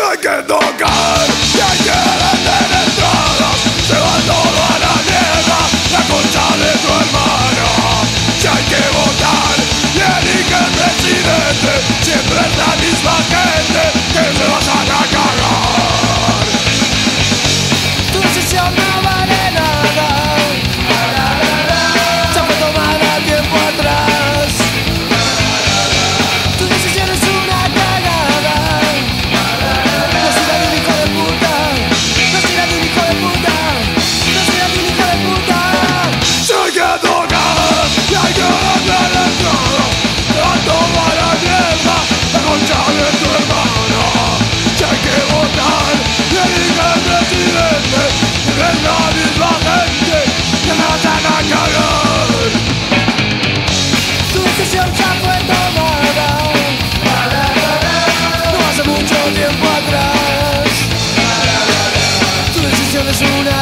Second organ, yeah, yeah, tiempo atrás. Tu decisión es una.